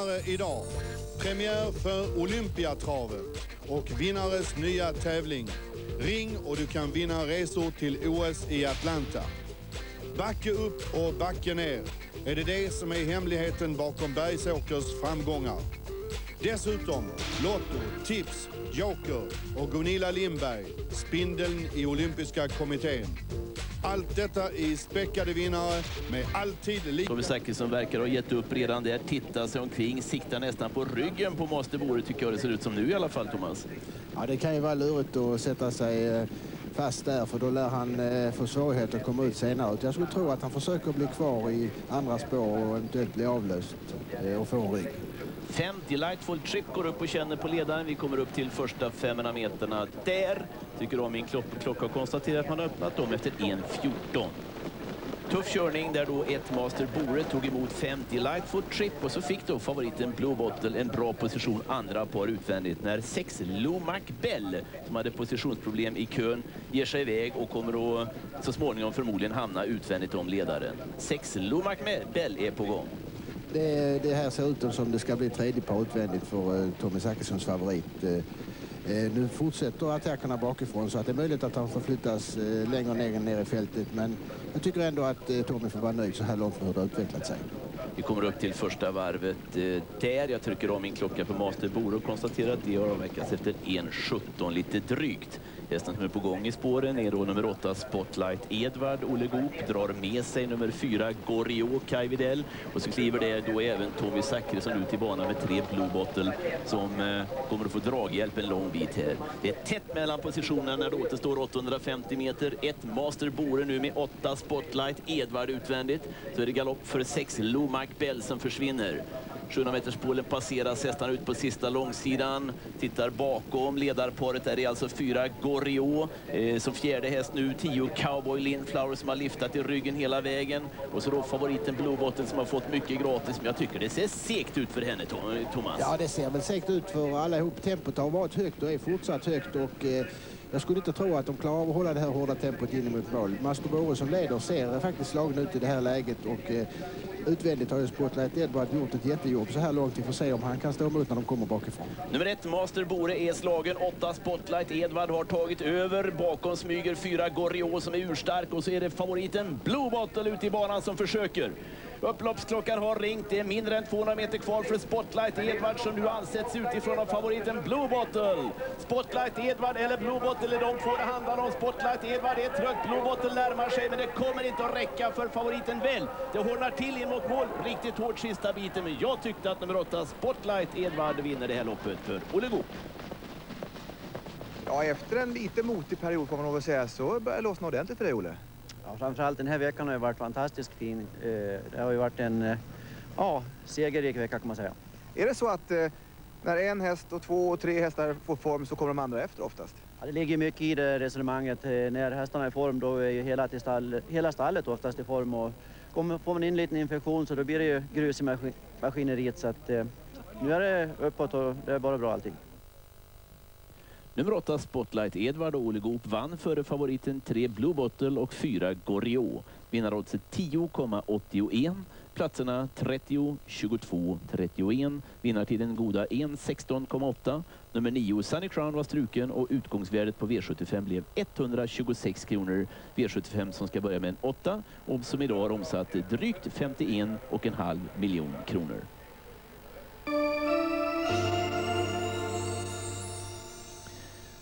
vinnare idag. Premiär för Olympiatravet och vinnares nya tävling. Ring och du kan vinna resor till OS i Atlanta. Backe upp och backe ner. Är det det som är hemligheten bakom Bergsåkers framgångar? Dessutom Lotto, Tips, Joker och Gunilla Lindberg, spindeln i olympiska kommittén. Allt detta i späckade vinnare med alltid lika... Tommy Zachrisson verkar ha gett upp redan där, tittar sig omkring, siktar nästan på ryggen på Master Bore tycker jag det ser ut som nu i alla fall Thomas. Ja, det kan ju vara lurigt att sätta sig eh, fast där för då lär han eh, få svårigheter att komma ut senare. Jag skulle tro att han försöker bli kvar i andra spår och eventuellt bli avlöst eh, och få en rygg. 50 Lightful Trip går upp och känner på ledaren. Vi kommer upp till första 500 meterna där. Tycker om min klock klocka och konstaterar att man har öppnat dem efter 1.14. Tuff körning där då ett Master Bore tog emot 50 Lightfoot Trip och så fick då favoriten Blue Bottle en bra position andra par utvändigt när 6 Lomac Bell som hade positionsproblem i kön ger sig iväg och kommer att så småningom förmodligen hamna utvändigt om ledaren. 6 Lomac Bell är på gång. Det, det, här ser ut som det ska bli tredje par utvändigt för uh, Tommy Zackerssons favorit. Eh, Eh, nu fortsätter attackerna bakifrån så att det är möjligt att han förflyttas eh, längre ner, ner i fältet. Men jag tycker ändå att eh, Tommy får vara nöjd så här långt med hur det har utvecklat sig. Vi kommer upp till första varvet eh, där. Jag trycker om min klocka på Master Bore och konstaterar att det har avverkats efter 1.17 lite drygt. Hästen som är på gång i spåren är då nummer 8 Spotlight Edvard Olle Goop drar med sig nummer 4 Gorio Kai Videll och så kliver det då även Tommy Zachrisson ut i banan med tre Blue Bottle som eh, kommer att få draghjälp en lång bit här. Det är tätt mellan positionerna när det återstår 850 meter. Ett Master Bore nu med 8 Spotlight Edvard utvändigt. Så är det galopp för 6 Lomax. Jack Bell som försvinner. 700 meterspolen passeras hästarna ut på sista långsidan. Tittar bakom ledarparet är alltså fyra Gorio eh, som fjärde häst nu. Tio Cowboy Lindflower som har liftat i ryggen hela vägen. Och så då favoriten Blue som har fått mycket gratis. Men jag tycker det ser segt ut för henne Thomas. Ja det ser väl segt ut för allihop. Tempot har varit högt och är fortsatt högt. Och, eh, jag skulle inte tro att de klarar av att hålla det här hårda tempot in mot mål. Master Bore som leder ser faktiskt slagen ut i det här läget och eh, utvändigt har ju Spotlight Edward gjort ett jättejobb så här långt. Vi får se om han kan stå emot när de kommer bakifrån. Nummer ett, Master Bore är slagen. Åtta Spotlight Edward har tagit över. Bakom smyger fyra Goriot som är urstark och så är det favoriten Blue Bottle ute i banan som försöker. Upploppsklockan har ringt. Det är mindre än 200 meter kvar för Spotlight Edward som nu ansätts utifrån av favoriten Blue Bottle. Spotlight Edward eller Blue Bottle är de två det handlar om. Spotlight Edward är trött. Blue Bottle närmar sig men det kommer inte att räcka för favoriten väl. Det hårdnar till in mot mål riktigt hårt sista biten men jag tyckte att nummer 8 Spotlight Edward vinner det här loppet för Olle Goop. Ja, efter en lite motig period får man nog säga så börjar det lossna ordentligt för dig Olle. Ja, framförallt den här veckan har ju varit fantastiskt fin. Det har ju varit en ja, segerrik vecka kan man säga. Är det så att när en häst och två och tre hästar får form så kommer de andra efter oftast? Ja, det ligger mycket i det resonemanget. När hästarna är i form då är ju hela, stall, hela stallet oftast i form och kommer, får man in en liten infektion så då blir det ju grus i maskin, maskineriet så att nu är det uppåt och det är bara bra allting. Nummer 8 Spotlight Edvard och Olle Goop vann före favoriten 3 Blue Bottle och 4 Gorio. Vinnaroddset 10,81. Platserna 30, 22, 31. Vinnartiden goda 1,16,8. Nummer 9 Sunny Crown var struken och utgångsvärdet på V75 blev 126 kronor. V75 som ska börja med en 8 och som idag har omsatt drygt 51,5 miljon kronor.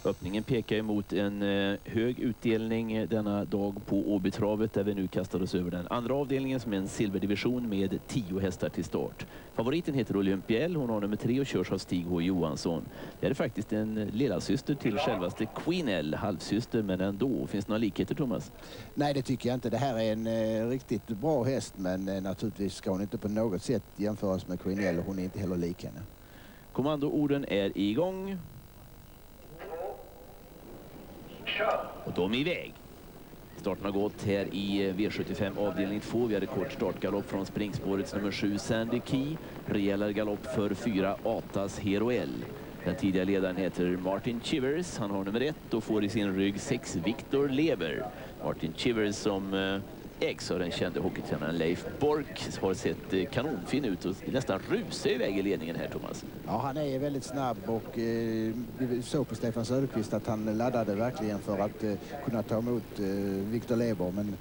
Öppningen pekar emot en hög utdelning denna dag på Åbytravet där vi nu kastar oss över den andra avdelningen som är en silverdivision med tio hästar till start. Favoriten heter Olympiel, hon har nummer tre och körs av Stig H. Johansson. Det är faktiskt en lillasyster till självaste Queen L, halvsyster men ändå. Finns det några likheter Thomas? Nej det tycker jag inte. Det här är en eh, riktigt bra häst men eh, naturligtvis ska hon inte på något sätt jämföras med Queen L och hon är inte heller lik henne. Kommandoorden är igång. Och de är iväg. Starten har gått här i eh, V75 avdelning 2. Vi hade kort startgalopp från springspårets nummer 7 Sandy Key. Rejälare galopp för 4 Atas Heroel. Den tidiga ledaren heter Martin Chivers. Han har nummer 1 och får i sin rygg 6 Victor Lever. Martin Chivers som eh, ägs av den kände hockeytränaren Leif Bork. Har sett eh, kanonfin ut och nästan rusar iväg i ledningen här, Thomas. Ja, han är väldigt snabb och eh, vi såg på Stefan Söderqvist att han laddade verkligen för att eh, kunna ta emot eh, Viktor Leber. Men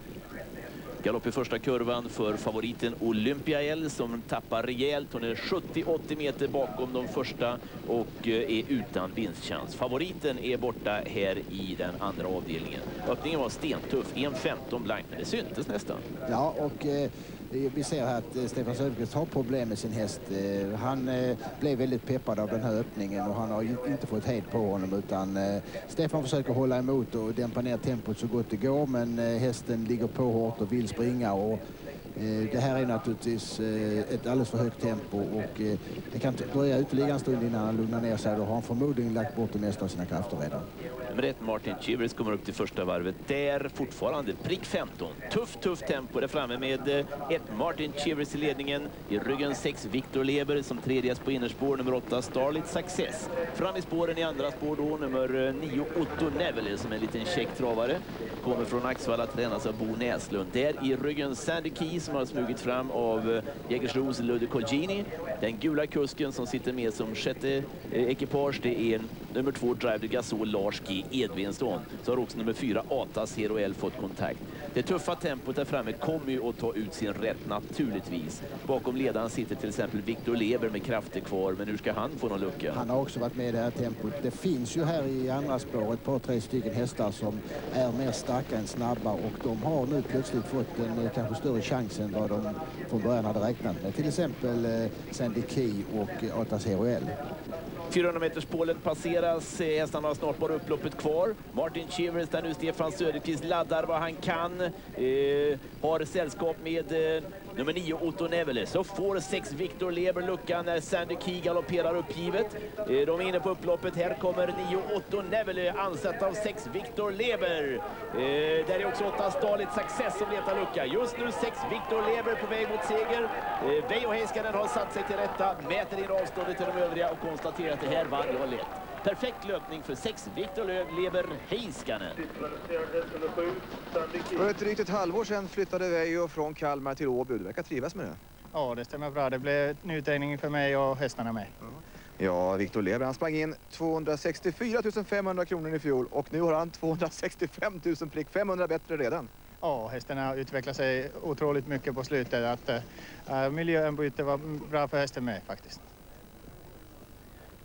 Galopp i första kurvan för favoriten Olympia L som tappar rejält. Hon är 70-80 meter bakom de första och eh, är utan vinstchans. Favoriten är borta här i den andra avdelningen. Öppningen var stentuff, 1.15 blank, men det syntes nästan. ja, och eh, vi ser här att eh, Stefan Söderqvist har problem med sin häst. Eh, han eh, blev väldigt peppad av den här öppningen och han har inte fått hejd på honom utan Stefan försöker hålla emot och dämpa ner tempot så gott det går men hästen ligger på hårt och vill springa och Eh, det här är naturligtvis eh, ett alldeles för högt tempo och eh, det kan dröja ytterligare en stund innan han lugnar ner sig. Då har han förmodligen lagt bort det mesta av sina krafter redan. Nummer ett, Martin Chivers, kommer upp till första varvet. Där fortfarande prick 15. Tufft, tufft tempo där framme med ett Martin Chivers i ledningen. I ryggen sex Victor Leber som tredjes på innerspår. Nummer åtta Starlit Success. Fram i spåren i andra spår då nummer nio Otto Neville som är en liten käck travare. Kommer från Axvalla, tränas av Bo Näslund. Där i ryggen Sandy Keys, som har smugit fram av eh, Jägersros Ludde Colgini. Den gula kusken som sitter med som sjätte eh, ekipage det är nummer två Drive de Gasol Lars G Edvinsson. Så har också nummer fyra Atas Hero L fått kontakt. Det tuffa tempot där framme kommer ju att ta ut sin rätt naturligtvis. Bakom ledaren sitter till exempel Victor Leber med krafter kvar. Men hur ska han få någon lucka? Han har också varit med i det här tempot. Det finns ju här i andra spår ett par, tre stycken hästar som är mer starka än snabba och de har nu plötsligt fått en eh, kanske större chans än vad de från början hade räknat med. Till exempel eh, Sandy Key och eh, Atas Heroel. 400-meterspålen passeras. Eh, hästarna har snart bara upploppet kvar. Martin Chivers där nu Stefan Söderqvist laddar vad han kan. Eh, har sällskap med eh, nummer 9 Otto Nevele. Så får 6, Victor Leber luckan när Sandy Key galopperar uppgivet. Eh, de är inne på upploppet. Här kommer 9 Otto Nevele ansatt av 6, Victor Leber. Eh, Där är också 8 Stalit Success som letar lucka. Just nu 6, Victor Leber på väg mot seger. Eh, Veijo Heiskanen har satt sig till rätta, mäter in avståndet till de övriga och konstaterar att det här vann jag lätt. Perfekt löpning för sex Victor Löv Leber Heiskanen. För ett drygt ett halvår sedan flyttade Veijo från Kalmar till Åby. Du verkar trivas med det. Ja, det stämmer bra. Det blev en utdelning för mig och hästarna med. Ja, Victor Leber han sprang in 264 500 kronor i fjol och nu har han 265 000 prick, 500 bättre redan. Ja, hästarna har utvecklat sig otroligt mycket på slutet. Att, äh, miljöombyte var bra för hästen med faktiskt.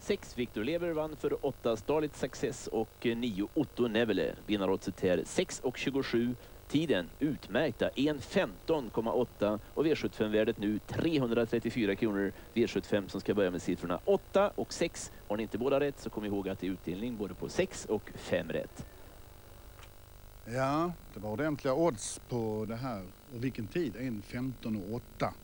6, Victor Leber vann för 8, Starlit Success och eh, 9, Otto Nevele. Vinnarodset här 6 och 27. Tiden utmärkta 1.15,8 och V75-värdet nu 334 kronor. V75 som ska börja med siffrorna 8 och 6. Har ni inte båda rätt så kom ihåg att det är utdelning både på 6 och 5 rätt. Ja, det var ordentliga odds på det här. Och vilken tid? 1.15 och 8.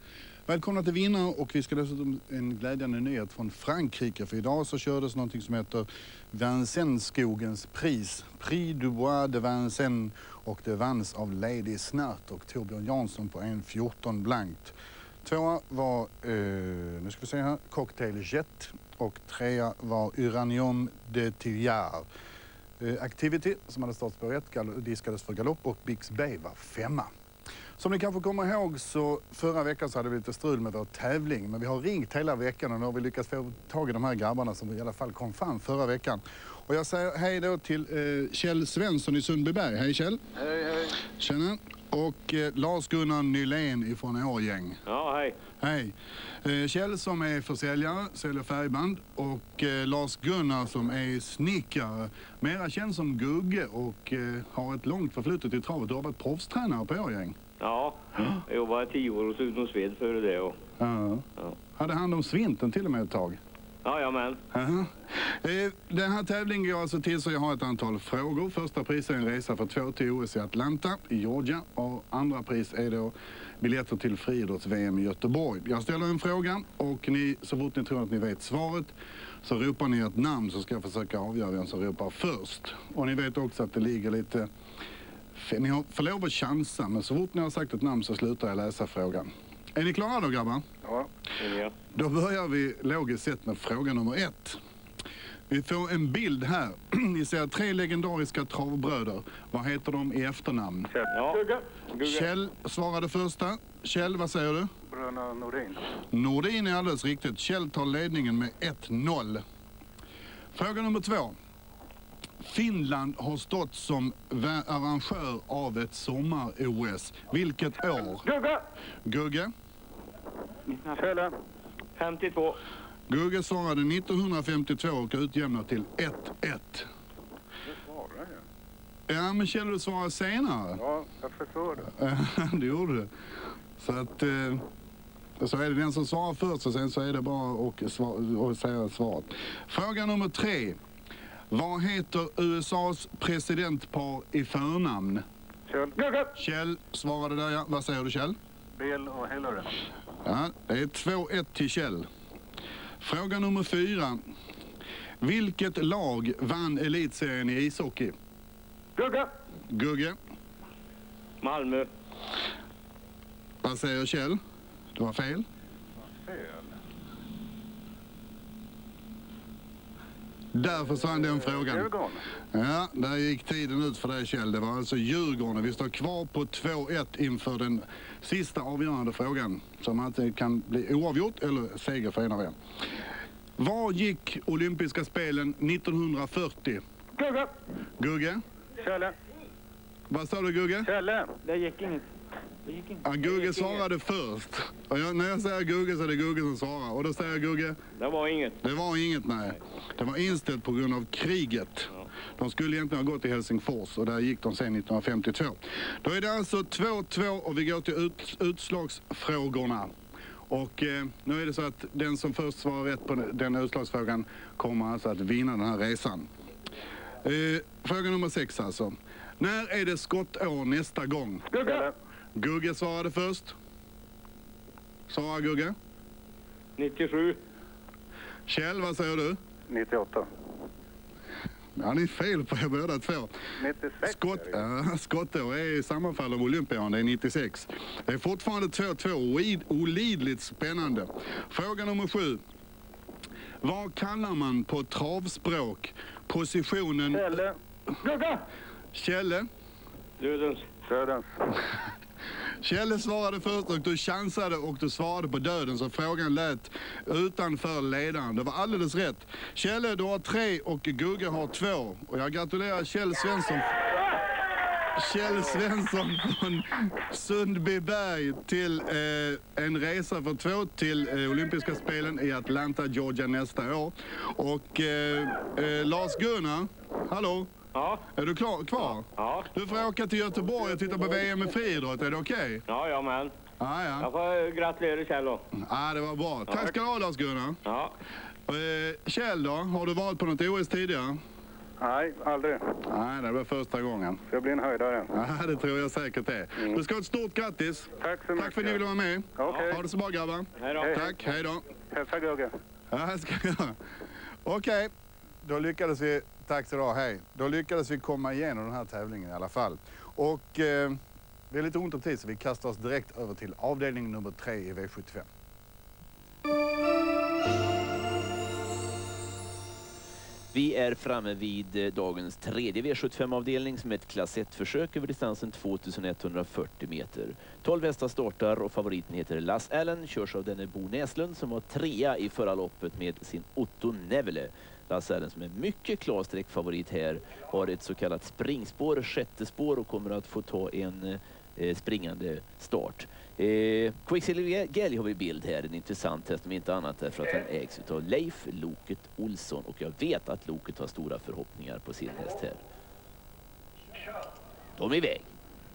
Välkomna till Vinna! och vi ska dessutom en glädjande nyhet från Frankrike. För idag så kördes någonting som heter Vincennes-skogens pris. Prix du Bois de Vincennes och det vanns av Lady Snart och Torbjörn Jansson på 1.14 blankt. Tvåa var, eh, nu ska vi se här, Cocktail Jet och trea var Uranium de Tillard. Eh, Activity som hade startspår 1 diskades för galopp och Bix Bay var femma. Som ni kanske kommer ihåg så förra veckan så hade vi lite strul med vår tävling men vi har ringt hela veckan och nu har vi lyckats få tag i de här grabbarna som i alla fall kom fram förra veckan. Och jag säger hej då till eh, Kjell Svensson i Sundbyberg. Hej Kjell! Hej, hej. Tjena! Och eh, Lars-Gunnar Nylén ifrån Årgäng. Ja, hej. Hej! Eh, Kjell som är försäljare, säljer färgband och eh, Lars-Gunnar som är snickare. Mera känd som Gugge och eh, har ett långt förflutet i travet. Du har varit proffstränare på Årgäng. Ja, jag jobbade tio år hos Uno Sved före det. Och... Ja. Ja. Hade hand om svinten till och med ett tag. Jajamän. Eh, Den här tävlingen går alltså till så jag har ett antal frågor. Första pris är en resa för två till OS i Atlanta i Georgia och andra pris är då biljetter till friidrotts-VM i Göteborg. Jag ställer en fråga och ni, så fort ni tror att ni vet svaret så ropar ni ett namn så ska jag försöka avgöra vem som ropar först. Och ni vet också att det ligger lite... Ni har- får lov att chansa men så fort ni har sagt ett namn så slutar jag läsa frågan. Är ni klara då grabbar? Ja, ja. Då börjar vi logiskt sett med fråga nummer ett. Vi får en bild här. Ni ser tre legendariska travbröder. Vad heter de i efternamn? Ja. Kjell svarade första. Kjell, vad säger du? Bröderna Nordin. Nordin är alldeles riktigt. Kjell tar ledningen med 1-0. Fråga nummer två. Finland har stått som arrangör av ett sommar-OS. Vilket år? Gugge! Gugge? Kjelle. 52. Gugge svarade 1952 och utjämnat till 1-1. Ja, men Kjell, du svarade senare. Ja, jag förstår det. det gjorde du. Så att... Eh, så är det den som svarar först och sen så är det bara att säga svaret. Fråga nummer tre. Vad heter USAs presidentpar i förnamn? Kjell. Kjell svarade där ja. Vad säger du Kjell? Bill och Hillary. Ja, det är 2-1 till Kjell. Fråga nummer fyra. Vilket lag vann elitserien i ishockey? Gugge! Gugge. Malmö. Vad säger Kjell? Det var fel. Där försvann den frågan. Djurgården. Ja, där gick tiden ut för dig Kjell. Det var alltså Djurgården. Vi står kvar på 2-1 inför den sista avgörande frågan. Som antingen kan bli oavgjort eller seger för en av er. Var gick olympiska spelen 1940? Gugge! Gugge? Kjelle. Vad sa du Gugge? Kjelle. Det gick inget. Ja, Gugge svarade först. Och jag, när jag säger Gugge så är det Gugge som svarar. Och då säger jag Gugge, Det var inget. det var inget nej. Det var inställt på grund av kriget. De skulle egentligen ha gått till Helsingfors och där gick de sen 1952. Då är det alltså 2-2 och vi går till ut, utslagsfrågorna. Och eh, nu är det så att den som först svarar rätt på den utslagsfrågan kommer alltså att vinna den här resan. Eh, fråga nummer sex alltså. När är det skottår nästa gång? Gugge! Gugge svarade först. Svara Gugge. 97. Kjell, vad säger du? 98. Ja, ni är fel på er båda två. 96. Skott, äh, skottår är sammanfall av olympian, det är 96. Det är fortfarande 2-2, Oid- olidligt spännande. Fråga nummer sju. Vad kallar man på travspråk positionen... Kjelle. Gugge! Kjelle? Dödens. Dödens. Kjelle svarade först och du chansade och du svarade på döden så frågan lät utanför ledaren. Det var alldeles rätt. Kjelle, du har tre och Gugge har två. Och jag gratulerar Kjell Svensson. Kjell Svensson från Sundbyberg till eh, en resa för två till eh, olympiska spelen i Atlanta, Georgia nästa år. Och eh, eh, Lars-Gunnar, hallå? Ja. Är du klar, kvar? Ja. Du får åka till Göteborg och titta på VM i friidrott, är det okej? Ja, ja, men. Ja, ja. Jag får gratulera Kjell då. Ja, det var bra. Tack ska du ha Lars-Gunnar. Ja. Eh, Kjell då, har du varit på något OS tidigare? Nej, aldrig. Nej, det var första gången. Jag blir en höjdare. Ja, det tror jag säkert det. Du ska ha ett stort grattis. Tack så mycket. Tack för att ni ville vara med. Okej. Ha det så bra grabbar. Hej då. Tack, hej då. Hälsa Gugge. Ja, det ska jag göra. Okej, då lyckades vi, tack så du ha, hej. Då lyckades vi komma igenom den här tävlingen i alla fall. Och eh, vi är lite ont om tid så vi kastar oss direkt över till avdelning nummer tre i V75. Vi är framme vid eh, dagens tredje V75-avdelning som är ett klass 1-försök över distansen 2140 meter. 12 hästar startar och favoriten heter Lass Allen, körs av denne Bo Näslund som var trea i förra loppet med sin Otto Nevele. Lass Allen som är mycket klar sträckfavorit här har ett så kallat springspår, sjätte spår och kommer att få ta en eh, springande start. Eh, Quicksilver Gally har vi bild här, en intressant häst om inte annat därför att han ägs av Leif Loket Olsson och jag vet att Loket har stora förhoppningar på sin häst här. De är iväg.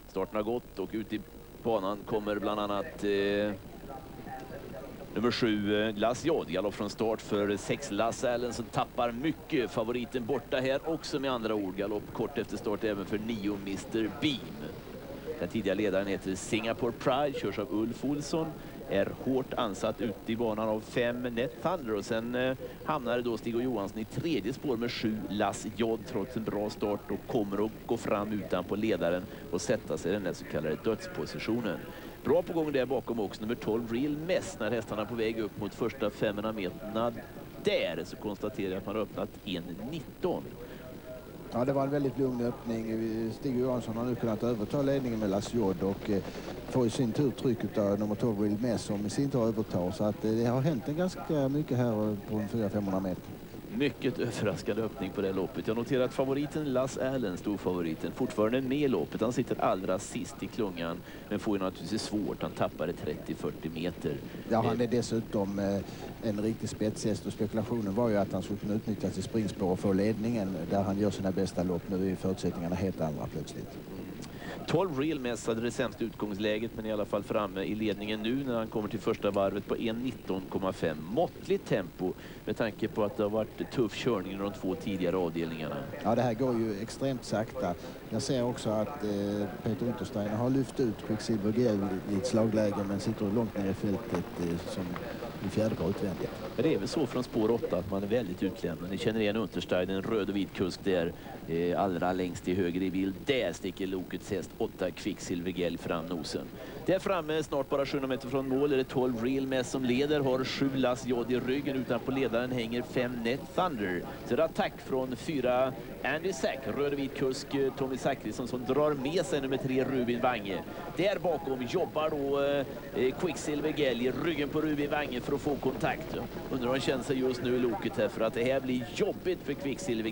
Starten har gått och ut i banan kommer bland annat eh, nummer sju eh, Glass Jod. Galopp från start för sex Lass Allen som tappar mycket. Favoriten borta här också med andra ord. Galopp kort efter start även för nio Mr Beam. Den tidigare ledaren heter Singapore Pride, körs av Ulf Olsson. Är hårt ansatt ute i banan av fem Net Thunder och sen eh, hamnade då Stig och Johansson i tredje spår med sju Lass Jod trots en bra start och kommer att gå fram utan på ledaren och sätta sig i den där så kallade dödspositionen. Bra på gång där bakom också nummer 12 Real Mess när hästarna är på väg upp mot första 500 meterna där så konstaterar jag att man har öppnat 1.19. Ja, det var en väldigt lugn öppning. Stig Johansson har nu kunnat överta ledningen med Las Jod och eh, får i sin tur tryck av nummer 12 Real Mess som i sin tur övertar. Så att eh, det har hänt en ganska mycket här eh, på 400-500 meter. Mycket överraskande öppning på det här loppet. Jag noterar att favoriten Lass Allen, storfavoriten, fortfarande är med i loppet. Han sitter allra sist i klungan, men får ju naturligtvis svårt. Han tappade 30-40 meter. Ja, han är dessutom eh, en riktig spetshäst och spekulationen var ju att han skulle kunna utnyttja sitt springspår och få ledningen där han gör sina bästa lopp. Nu är förutsättningarna helt andra plötsligt. 12 Real Mess hade det sämsta utgångsläget men i alla fall framme i ledningen nu när han kommer till första varvet på 1.19,5. Måttligt tempo med tanke på att det har varit tuff körning i de två tidigare avdelningarna. Ja, det här går ju extremt sakta. Jag ser också att eh, Peter Untersteiner har lyft ut Quicksilver Gel i ett slagläge men sitter långt ner i fältet eh, som i fjärde par utvändigt. Det är väl så från spår 8 att man är väldigt utlämnad. Ni känner igen Untersteiner, en röd och vit kusk där eh, allra längst till höger i bild. Där sticker lokets häst 8 Quicksilver fram nosen. Där framme, snart bara 700 meter från mål, är det 12 Real Mess som leder. Har 7 lass Jod i ryggen. Utanpå ledaren hänger 5 Net Thunder. Så det är attack från 4 Andy Sack, röd och vit kusk eh, Tommy Zachrisson som drar med sig nummer 3 Rubin Wange. Där bakom jobbar då eh, eh Quicksilver i ryggen på Rubin Wange för att få kontakt. Undrar hur han känner sig just nu i loket här för att det här blir jobbigt för Quicksilver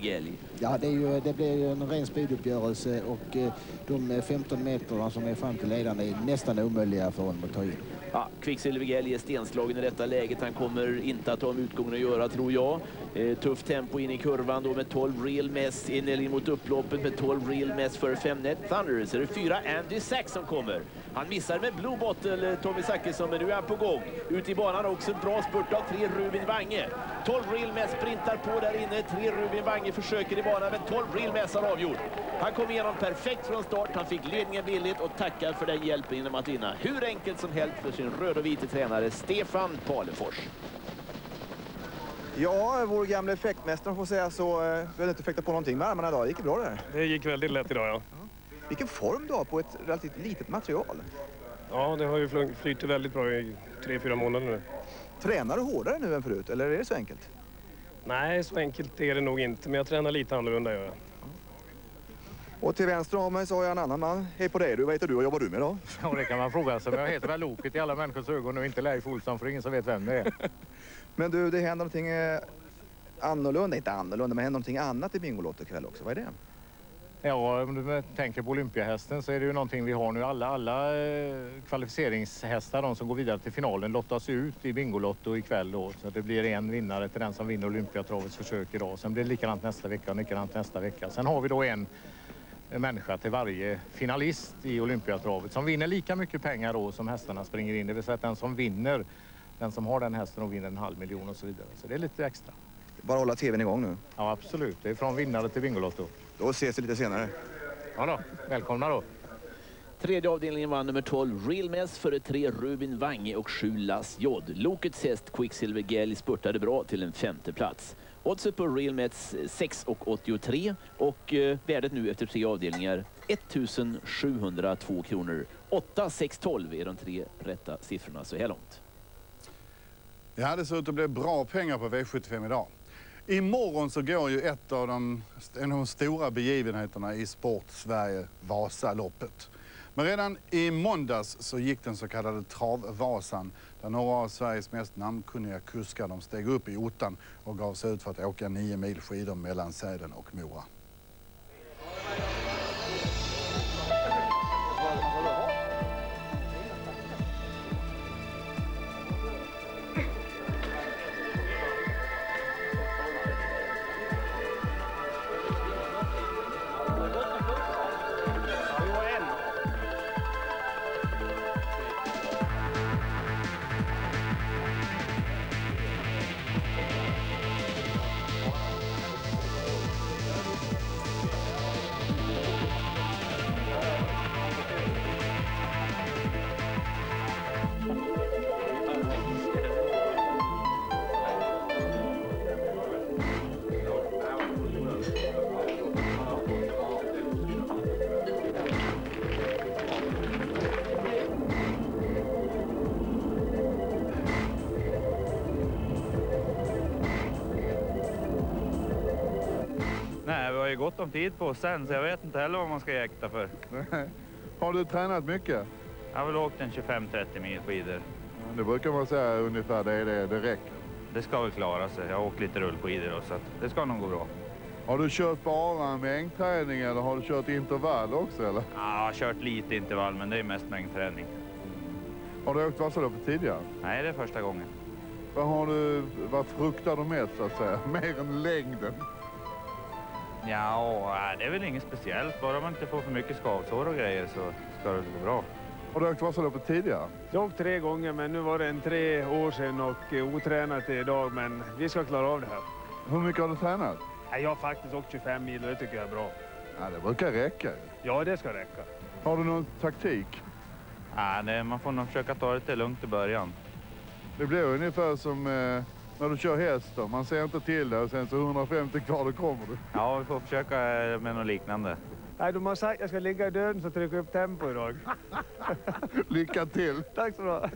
Ja, det, är ju, det blir en ren speeduppgörelse och eh, de 15 meterna som är fram till ledande är nästan omöjliga för honom att ta in. Ja, Kvicksilver är stenslagen i detta läget. Han kommer inte att ha med utgången att göra, tror jag. Eh, tufft tempo in i kurvan då med 12 Real Mess in mot upploppet med 12 Real Mess för 5 Net Thunder. Så är fyra Andy Sax som kommer. Han missar med Blue Bottle, eh, Tommy Zachrisson, men nu är han på gång. Ut i banan också, bra spurt av tre Rubin Wange. 12 Real Mess sprintar på där inne, tre Rubin Wange försöker i banan, men 12 Real Mess har avgjort. Han kom igenom perfekt från start, han fick ledningen billigt och tackar för den hjälpen genom att vinna. Hur enkelt som helst för sin röd och vite tränare Stefan Palefors. Ja, vår gamla effektmästare får säga så. Eh, vi hade inte effektat på någonting med armarna idag. Det gick bra det Det gick väldigt lätt idag, ja. Vilken form du har på ett relativt litet material. Ja, det har ju flyttit väldigt bra i tre, fyra månader nu. Tränar du hårdare nu än förut, eller är det så enkelt? Nej, så enkelt är det nog inte, men jag tränar lite annorlunda gör jag. Och till vänster om mig så har jag en annan man. Hej på dig du, vad heter du och jobbar du med då? Ja, det kan man fråga sig. Men jag heter väl Loket i alla människors ögon och inte Leif Olsson för ingen som vet vem det är. men du, det händer någonting eh, annorlunda, inte annorlunda, men händer någonting annat i Bingolotto ikväll också. Vad är det? Ja, om du tänker på Olympiahästen så är det ju någonting vi har nu. Alla, alla eh, kvalificeringshästar, de som går vidare till finalen, lottas ut i Bingolotto ikväll då. Så det blir en vinnare till den som vinner Olympiatravets försök idag. Sen blir det likadant nästa vecka och likadant nästa vecka. Sen har vi då en människa till varje finalist i Olympiatravet som vinner lika mycket pengar då som hästarna springer in. Det vill säga att den som vinner, den som har den hästen och vinner en halv miljon och så vidare. Så det är lite extra. Bara hålla tvn igång nu. Ja, absolut. Det är från vinnare till Bingolotto. Då ses vi lite senare. Ja då, välkomna då. Tredje avdelningen vann nummer 12 Real Mess före tre Rubin Wange och sju Las Jod. Lokets häst Quicksilver Gel spurtade bra till en femte plats. Oddset på Real Mets 6,83 och eh, värdet nu efter tre avdelningar 1702 kronor. 8, 6, 12 är de tre rätta siffrorna så här långt. Ja, det ser ut att bli bra pengar på V75 idag. Imorgon så går ju ett av de, en av de stora begivenheterna i sport-Sverige, Vasaloppet. Men redan i måndags så gick den så kallade Travvasan där några av Sveriges mest namnkunniga kuskar de steg upp i ottan och gav sig ut för att åka nio mil skidor mellan Säden och Mora. Gott om tid på sen så jag vet inte heller vad man ska jäkta för. Har du tränat mycket? Jag har väl åkt en 25-30 mil skidor. Det brukar man säga ungefär det är det, det räcker. Det ska väl klara sig. Jag har åkt lite rullskidor så att det ska nog gå bra. Har du kört bara mängdträning eller har du kört intervall också eller? Ja, jag har kört lite intervall men det är mest mängdträning. Har du åkt Vasaloppet tidigare? Nej, det är första gången. Vad har du, vad fruktar du mest så att säga? Mer än längden? Ja, det är väl inget speciellt. Bara man inte får för mycket skavsår och grejer så ska det gå bra. Har du åkt Vasaloppet tidigare? Jag har åkt tre gånger men nu var det en tre år sedan och eh, otränat idag men vi ska klara av det här. Hur mycket har du tränat? Jag har faktiskt åkt 25 mil och det tycker jag är bra. Ja, det brukar räcka. Ja, det ska räcka. Har du någon taktik? Ja, det, man får nog försöka ta det lite lugnt i början. Det blir ungefär som eh, när du kör häst då. Man ser inte till det och sen så 150 kvar då kommer du. Ja, vi får försöka med något liknande. Nej, de har sagt att jag ska ligga i döden så trycka upp tempo idag. Lycka till! Tack så bra!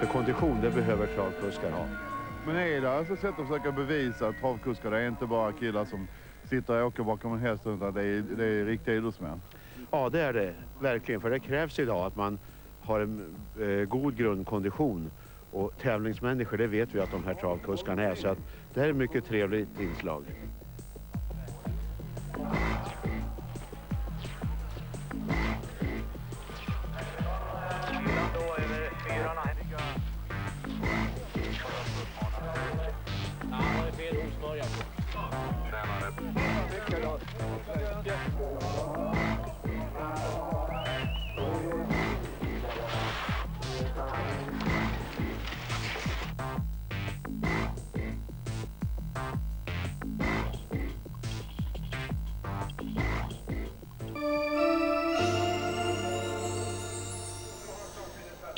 För kondition, det behöver travkuskar ha. Men är det alltså sätt att försöka bevisa att travkuskar det är inte bara killar som sitter och åker bakom en häst utan det är, det är riktiga idrottsmän? Ja, det är det verkligen. För det krävs idag att man har en eh, god grundkondition. Och tävlingsmänniskor, det vet vi att de här travkuskarna är. Så att det här är ett mycket trevligt inslag.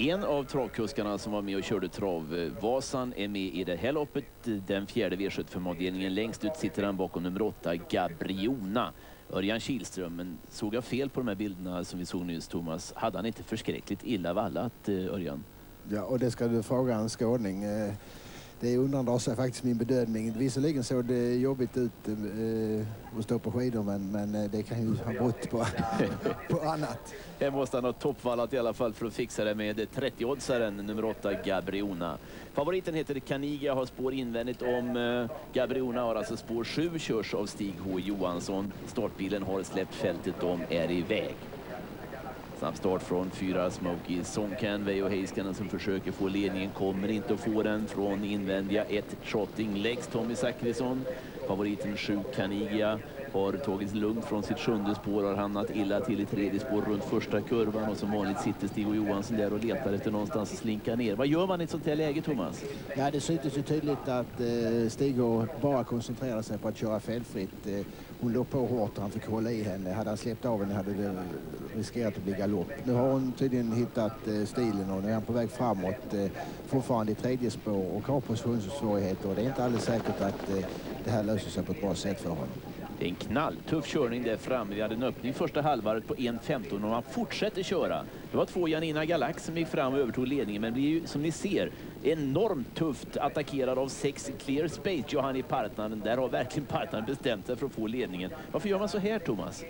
En av travkuskarna som var med och körde travvasan är med i det här loppet. Den fjärde V75-avdelningen. Längst ut sitter han bakom nummer åtta, Gabriona. Örjan Kihlström, men såg jag fel på de här bilderna som vi såg nyss, Thomas? Hade han inte förskräckligt illa vallat, eh, Örjan? Ja, och det ska du fråga en skåning. Eh, det undandrar sig faktiskt min bedömning. Visserligen såg det jobbigt ut eh, eh att stå på skidor men, men eh, det kan ju ha berott på, på annat. Här måste han ha toppvallat i alla fall för att fixa det med 30-oddsaren nummer 8 Gabriona. Favoriten heter Caniga, har spår invändigt om eh, Gabriona har alltså spår 7, körs av Stig H Johansson. Startbilen har släppt fältet, de är iväg. Snabb start från fyra Smokey Songcan, och Heiskanen som försöker få ledningen, kommer inte att få den från invändiga ett Trotting Legs, Tommy Zachrisson. Favoriten 7 Canigia har tagits lugnt från sitt sjunde spår, har hamnat illa till i tredje spår runt första kurvan och som vanligt sitter Stig och Johansson där och letar efter någonstans att slinka ner. Vad gör man i ett sånt här läge, Thomas? Ja, det syntes ju tydligt att eh, Stig bara koncentrerade sig på att köra felfritt. Eh, hon låg på hårt och han fick hålla i henne. Hade han släppt av henne hade det riskerat att bli galopp. Nu har hon tydligen hittat eh, stilen och nu är han på väg framåt. Eh, fortfarande i tredje spår och har positionssvårigheter och det är inte alldeles säkert att eh, det här löser sig på ett bra sätt för honom. Det är en knalltuff körning där framme. Vi hade en öppning första halvvarvet på 1.15 och man fortsätter köra. Det var två Janina Galax som gick fram och övertog ledningen men blir ju som ni ser enormt tufft attackerad av sex Clear Space, Johanni Partnanen. Där har verkligen Partnanen bestämt sig för att få ledningen. Varför gör man så här Thomas?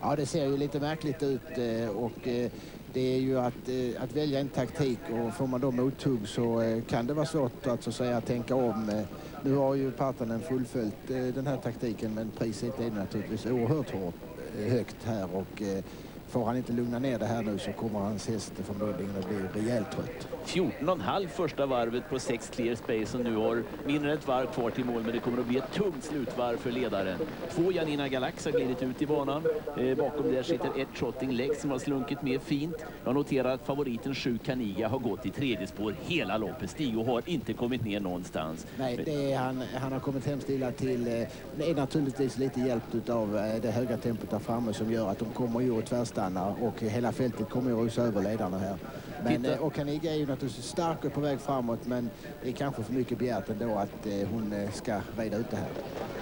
Ja, det ser ju lite märkligt ut eh, och eh, det är ju att, eh, att välja en taktik och får man då mothugg så kan det vara svårt att så att säga tänka om. Nu har ju Partanen fullföljt eh, den här taktiken men priset är naturligtvis oerhört hårt, eh, högt här och eh, Får han inte lugna ner det här nu så kommer hans häst förmodligen att bli rejält trött. 14,5 första varvet på 6 Clear Space och nu har mindre än ett varv kvar till mål men det kommer att bli ett tungt slutvarv för ledaren. Två Janina Galax har glidit ut i banan. Eh, bakom där sitter ett Trotting Legs som har slunkit med fint. Jag noterar att favoriten 7 Caniga har gått i tredje spår hela loppet. Stig och har inte kommit ner någonstans. Nej, det är han, han har kommit hem stilla till. Eh, det är naturligtvis lite hjälpt av eh, det höga tempot där framme som gör att de kommer ju att tvärsta avstannar och hela fältet kommer att rusa över ledarna här. Men Titta. eh, Okaniga är ju naturligtvis stark och på väg framåt men det är kanske för mycket begärt ändå att eh, hon eh, ska reda ut det här.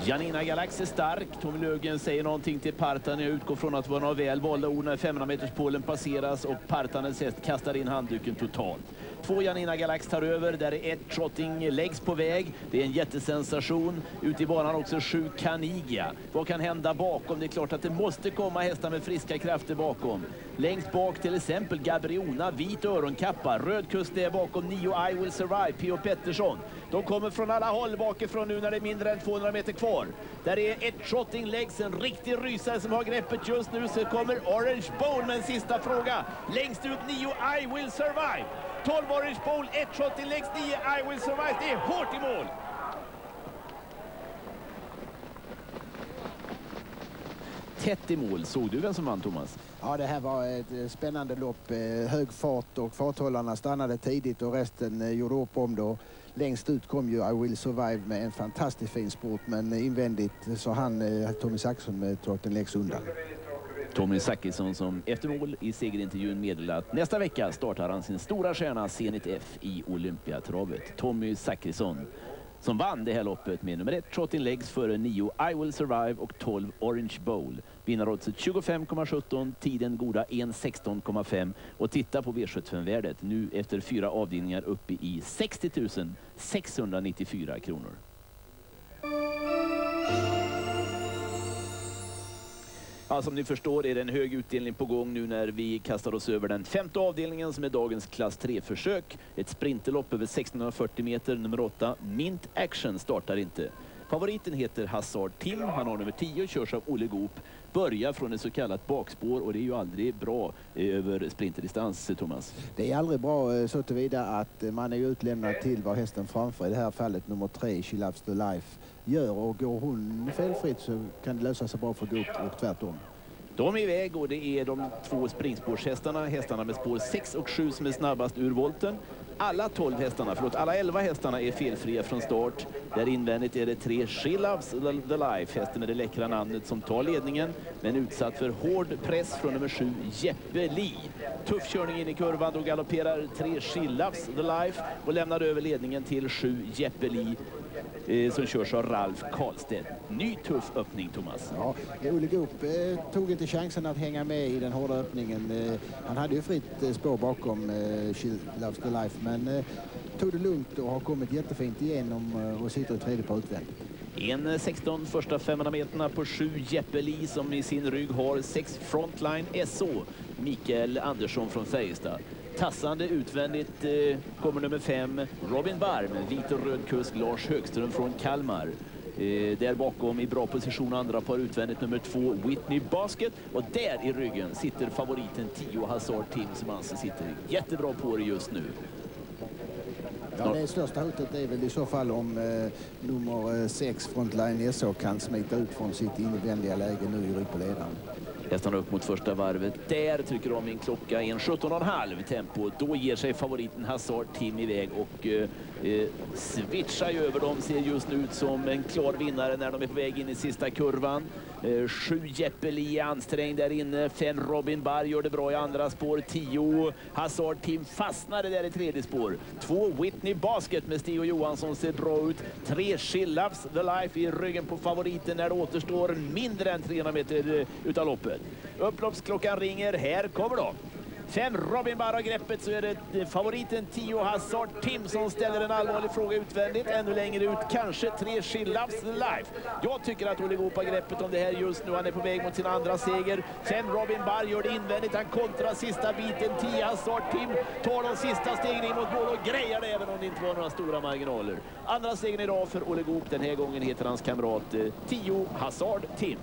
Janina Galax är stark. Tommy Löfgren säger någonting till Partanen. Jag utgår från att det var några väl valda ord när 500 meters passeras och Partanens häst kastar in handduken totalt. Två Janina Galax tar över. Där är ett Trotting läggs på väg. Det är en jättesensation. Ute i banan också sju Canigia. Vad kan hända bakom? Det är klart att det måste komma hästar med friska krafter bakom. Längst bak till exempel Gabriona, vit öronkappa. Röd kust är bakom nio I will survive, P.O. Pettersson. De kommer från alla håll bakifrån nu när det är mindre än 200 meter kvar. Där är ett Trotting Legs, en riktig rysare som har greppet just nu. Så kommer Orange Bowl med en sista fråga. Längst ut nio I will survive. 12 Orange Bowl, ett Trotting Legs, nio I will survive. Det är hårt i mål. Tätt i mål. Såg du vem som vann, Thomas? Ja, det här var ett eh, spännande lopp. eh, Hög fart och farthållarna stannade tidigt och resten eh, gjorde upp om det. Längst ut kom ju I will survive med en fantastiskt fin sport men invändigt så han Tommy Saxon med Torten Lex undan. Tommy Zachrisson som efter mål i segerintervjun meddelade att nästa vecka startar han sin stora stjärna Zenit F i Olympiatravet. Tommy Zachrisson som vann det här loppet med nummer ett Trotting Legs före 9 I will survive och 12 Orange Bowl. Vinnaroddset 25,17, tiden goda 1,16,5 och titta på V75-värdet nu efter fyra avdelningar uppe i 60 694 kronor. Ja, som ni förstår är det en hög utdelning på gång nu när vi kastar oss över den femte avdelningen som är dagens klass 3-försök. Ett sprinterlopp över 1640 meter, nummer 8. Mint Action startar inte. Favoriten heter Hazard Tim, han har nummer 10 och körs av Olle Goop. Börjar från ett så kallat bakspår och det är ju aldrig bra eh, över sprinterdistans, eh, Thomas. Det är aldrig bra eh, så tillvida att man är utlämnad till vad hästen framför, i det här fallet nummer 3, She Loves the Life, gör. Och går hon felfritt så kan det lösa sig bra för Goop och tvärtom. De är iväg och det är de två springspårshästarna, hästarna med spår 6 och 7 som är snabbast ur volten. Alla 12 hästarna, förlåt, alla 11 hästarna är felfria från start. Där invändigt är det tre She Loves the- Life, hästen med det läckra namnet som tar ledningen. Men utsatt för hård press från nummer 7, Jeppe Li. Tuff körning in i kurvan, då galopperar tre She Loves the Life och lämnar över ledningen till 7 Jeppe Li eh, som körs av Ralf Karlstedt. Ny tuff öppning, Thomas. Ja, Olle Goop eh, tog inte chansen att hänga med i den hårda öppningen. Eh, han hade ju fritt spår bakom eh, She Loves the Life men tog det lugnt och har kommit jättefint igenom och sitter i tredje par utvändigt. En eh, 16 första 500 meterna på 7 Jeppe Li som i sin rygg har 6 Frontline SO. Mikael Andersson från Färjestad. Tassande utvändigt eh, kommer nummer 5 Robin Barm, vit och röd kusk Lars Högström från Kalmar. Eh, där bakom i bra position andra par utvändigt nummer 2 Whitney Basket och där i ryggen sitter favoriten 10 Hazard Tim som alltså sitter jättebra på det just nu. Ja, det största hotet är väl i så fall om eh, nummer eh, 6 Frontline SO kan smita ut från sitt invändiga läge nu i rygg på ledaren. Hästarna upp mot första varvet. Där trycker de in klocka i en 17,5 tempo. Då ger sig favoriten Hazard Tim iväg och eh, eh, switchar ju över dem. Ser just nu ut som en klar vinnare när de är på väg in i sista kurvan. Eh, sju Jeppe Lee är ansträngd där inne. Fem Robin Barr gör det bra i andra spår. Tio Hazard Team fastnade där i tredje spår. Två Whitney Basket med Stig Johansson ser bra ut. Tre She Loves the Life i ryggen på favoriten när det återstår mindre än 300 meter eh, utav loppet. Upploppsklockan ringer. Här kommer de. Fem Robin Barr har greppet så är det eh, favoriten Tio Hazard Tim som ställer en allvarlig fråga utvändigt. Ännu längre ut kanske tre She Loves Life. Jag tycker att Olle Goop har greppet om det här just nu. Han är på väg mot sin andra seger. Fem Robin Barr gör det invändigt. Han kontrar sista biten. Tio Hazard Tim tar de sista stegen in mot mål och grejar det även om det inte var några stora marginaler. Andra segern idag för Olle Goop. Den här gången heter hans kamrat eh, Tio Hazard Tim.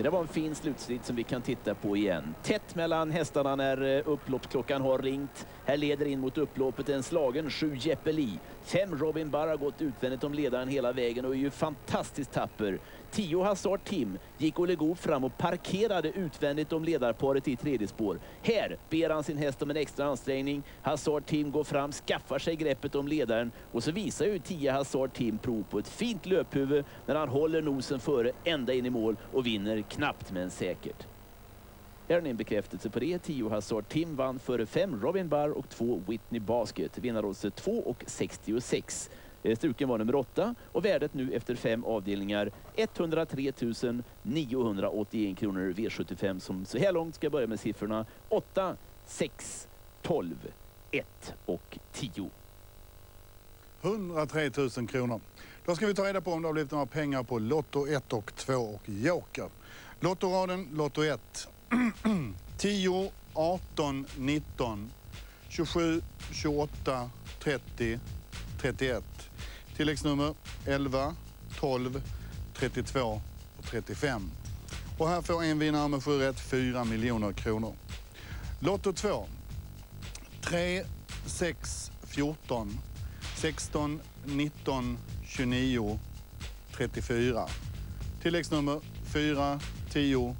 Det där var en fin slutstrid som vi kan titta på igen. Tätt mellan hästarna när eh, upploppsklockan har ringt. Här leder in mot upploppet en slagen 7 Jeppeli. Fem Robin Barr har gått utvändigt om ledaren hela vägen och är ju fantastiskt tapper. 10 Hazard Tim gick Olle Goop fram och parkerade utvändigt om ledarparet i tredje spår. Här ber han sin häst om en extra ansträngning. Hazard Tim går fram, skaffar sig greppet om ledaren och så visar ju 10 Hazard Tim prov på ett fint löphuvud när han håller nosen före ända in i mål och vinner knappt men säkert. Här ni en bekräftelse på det. 10 Hazard Tim vann före 5 Robin Barr och 2 Whitney Basket. Vinnaroddset 2 och 66. Eh, struken var nummer 8 och värdet nu efter fem avdelningar 103 981 kronor V75 som så här långt ska börja med siffrorna 8, 6, 12, 1 och 10. 103 000 kronor. Då ska vi ta reda på om det har blivit några pengar på Lotto 1 och 2 och Joker. Lottoraden Lotto 1. 10, 18, 19, 27, 28, 30, 31. Tilläggsnummer 11, 12, 32 och 35. Och här får en vinnare med sju rätt 4 miljoner kronor. Lotto 2. 3, 6, 14, 16, 19, 29, 34. Tilläggsnummer 4, 10,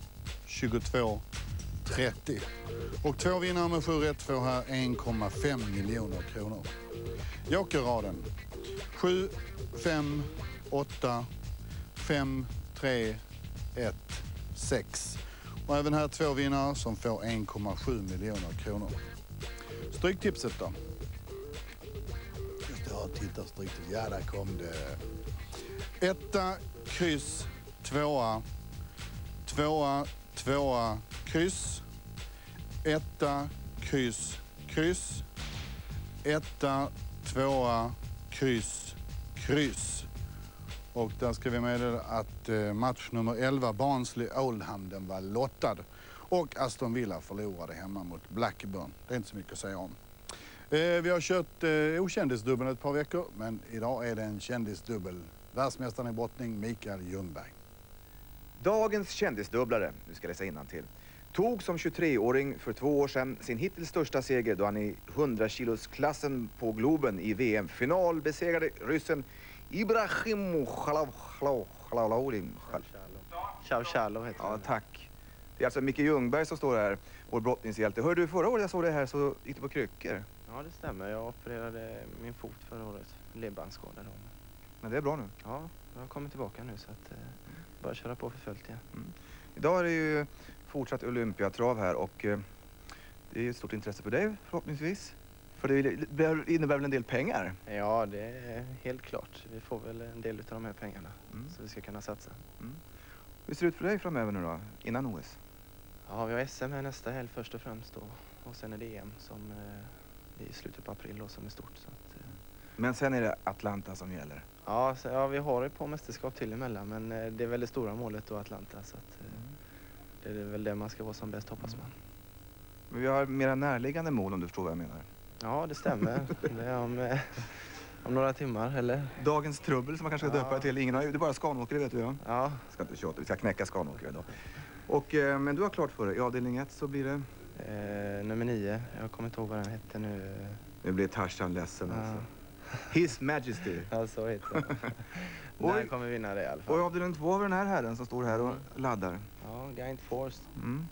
22, 30. Och två vinnare med sju rätt får här 1,5 miljoner kronor. Jokerraden 7, 5, 8, 5, 3, 1, 6. Och även här två vinnare som får 1,7 miljoner kronor. Stryktipset då? Just det, jag tittar stryktipset. Ja, där kom det. Etta, kryss, tvåa, tvåa, tvåa, kryss. Etta, kryss, kryss. Etta, tvåa, kryss, kryss. Och där ska vi meddela att eh, match nummer 11, Barnsley Oldham, den var lottad. Och Aston Villa förlorade hemma mot Blackburn. Det är inte så mycket att säga om. Eh, vi har kört eh, okändisdubbeln ett par veckor, men idag är det en kändisdubbel. Världsmästaren i brottning, Mikael Ljungberg. Dagens kändisdubblare, nu ska jag läsa till tog som 23-åring för två år sedan sin hittills största seger då han i 100-kilosklassen på Globen i VM-final besegrade ryssen Ibrahim Chalaulim. Chavchalov heter Ja, tack. Det är alltså Micke Ljungberg som står här, vår brottningshjälte. Hörde du förra året jag såg det här så gick du på kryckor? Ja, det stämmer. Jag opererade min fot förra året. Ledbandsskada då. Men det är bra nu? Ja, jag har kommit tillbaka nu så att eh, bara köra på för fullt igen. Mm. Idag är det ju fortsatt Olympiatrav här och eh, det är ett stort intresse för dig förhoppningsvis. För det innebär väl en del pengar? Ja, det är helt klart. Vi får väl en del av de här pengarna mm. så vi ska kunna satsa. Mm. Hur ser det ut för dig framöver nu då, innan OS? Ja, vi har SM här nästa helg först och främst då. Och sen är det EM som eh, i slutet på april då, som är stort. Så att, eh. Men sen är det Atlanta som gäller? Ja, så, ja vi har ett par mästerskap till emellan men eh, det är väl det stora målet då Atlanta. Så att, mm. Det är väl det man ska vara som bäst hoppas man. Men vi har mera närliggande mål om du förstår vad jag menar? Ja, det stämmer. det är om, eh, om några timmar, eller? Dagens trubbel som man kanske ska ja. döpa till. Ingen har, det är bara Skanåkare vet du ja. Ja. Ska inte tjata, vi ska knäcka Skanåkare idag. Och, eh, men du har klart för dig, i avdelning 1 så blir det? Eh, nummer 9, jag kommer inte ihåg vad den hette nu. Nu blir Tarzan ledsen ja. alltså. His Majesty. ja, så heter den. den kommer vinna det i alla fall. Och i avdelning 2 har vi den här herren som står här och laddar. Ja, Gaint Force. Mm.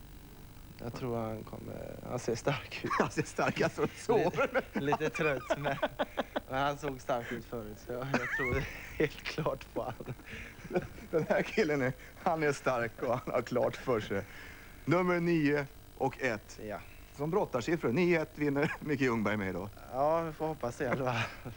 Jag tror han kommer... Han ser stark ut. Han ser stark ut. Alltså, sover. lite, lite trött, men, men, han såg stark ut förut. Så jag, jag tror helt klart på honom. Den här killen är, han är stark och han har klart för sig. Nummer nio och ett. Ja. Som brottarsiffror. 9-1 vinner Micke Ljungberg med idag. Ja, vi får hoppas det i alla fall.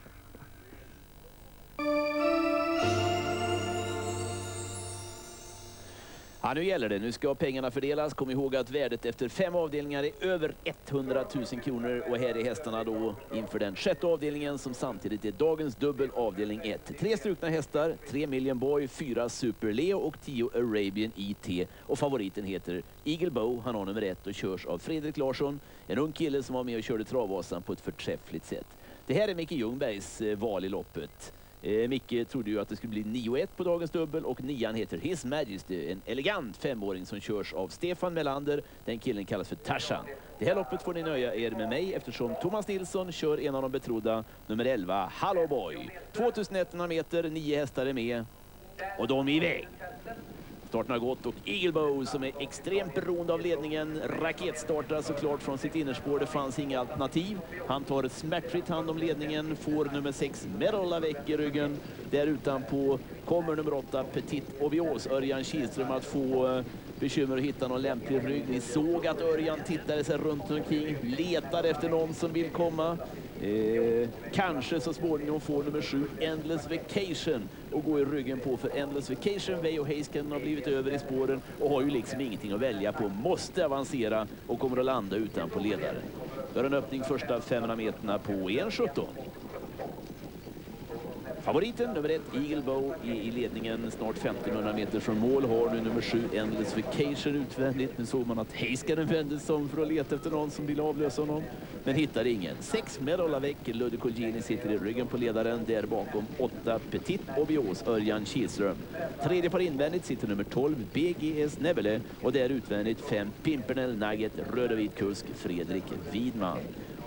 Ja, nu gäller det. Nu ska pengarna fördelas. Kom ihåg att värdet efter fem avdelningar är över 100 000 kronor. Och här är hästarna då inför den sjätte avdelningen som samtidigt är dagens dubbel avdelning 1. Tre strukna hästar, tre Million Boy, fyra Super Leo och tio Arabian IT. Och favoriten heter Eagle Bow. Han har nummer ett och körs av Fredrik Larsson. En ung kille som var med och körde Travasan på ett förträffligt sätt. Det här är Micke Ljungbergs eh, val i loppet. Eh, Micke trodde ju att det skulle bli 9-1 på dagens dubbel och nian heter His Majesty, en elegant femåring som körs av Stefan Melander. Den killen kallas för Tarzan. Det här loppet får ni nöja er med mig eftersom Thomas Nilsson kör en av de betrodda, nummer 11, Hallowboy. 2100 meter, nio hästar är med och de är iväg. Starten har gått och Eaglebow som är extremt beroende av ledningen raketstartar såklart från sitt innerspår. Det fanns inga alternativ. Han tar ett smärtfritt hand om ledningen, får nummer 6 Merolavec i ryggen. Där utanpå kommer nummer 8 Petit Ovios Örjan Kihlström att få eh, bekymmer att hitta någon lämplig rygg. Ni såg att Örjan tittade sig runt omkring, letar efter någon som vill komma. Eh, kanske så småningom får nummer 7 Endless Vacation och går i ryggen på för Endless Vacation. Veijo Heisken har blivit över i spåren och har ju liksom ingenting att välja på. Måste avancera och kommer att landa utan på ledaren. Gör en öppning första 500 meterna på 1.17. Favoriten nummer ett, Eagle Bow, är i ledningen snart 1500 meter från mål. Har nu nummer sju, Endless Vacation utvändigt. Nu såg man att Heiskanen vände sig om för att leta efter någon som vill avlösa honom. Men hittar ingen. Sex Medola Väck, Ludde Colgjini sitter i ryggen på ledaren. Där bakom åtta Petit Obios, Örjan Kihlström. Tredje par invändigt sitter nummer 12, BGS Nebele. Och där utvändigt fem Pimpernel Nugget, röd och vit kusk, Fredrik Widman.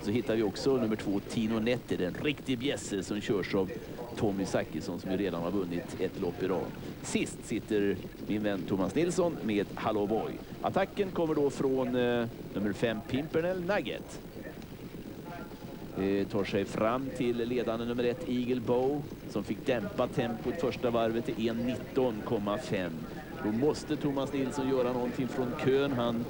Så hittar vi också nummer två, Tino Netter, en riktig bjässe som körs av Tommy Zachrisson som ju redan har vunnit ett lopp i rad. Sist sitter min vän Thomas Nilsson med Hallå Boy. Attacken kommer då från eh, nummer 5 Pimpernel Nugget. Eh, tar sig fram till ledande nummer 1, Eagle Bow som fick dämpa tempot första varvet till 1.19,5. Då måste Thomas Nilsson göra någonting från kön. Han